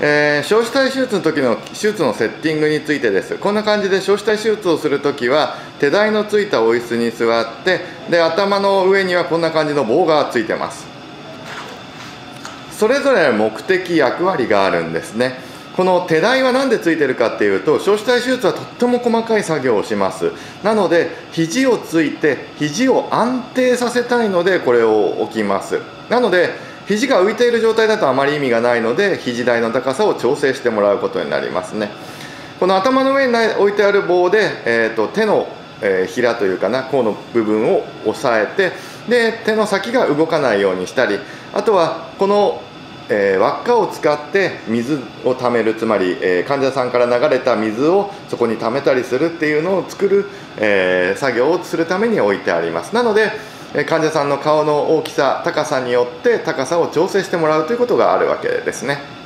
えー、小子体手術の時の手術のセッティングについてです。こんな感じで小子体手術をするときは手台のついたお椅子に座ってで頭の上にはこんな感じの棒がついてます。それぞれ目的役割があるんですね。この手台は何でついてるかっていうと小子体手術はとっても細かい作業をします。なので肘をついて肘を安定させたいのでこれを置きます。なので肘が浮いている状態だとあまり意味がないので肘台の高さを調整してもらうことになりますね。この頭の上に置いてある棒で、えーと、手の、え、ひらというかな甲の部分を押さえてで手の先が動かないようにしたりあとはこのえー、輪っかを使って水をためるつまり、えー、患者さんから流れた水をそこに溜めたりするっていうのを作る、え、作業をするために置いてあります。なので患者さんの顔の大きさ高さによって高さを調整してもらうということがあるわけですね。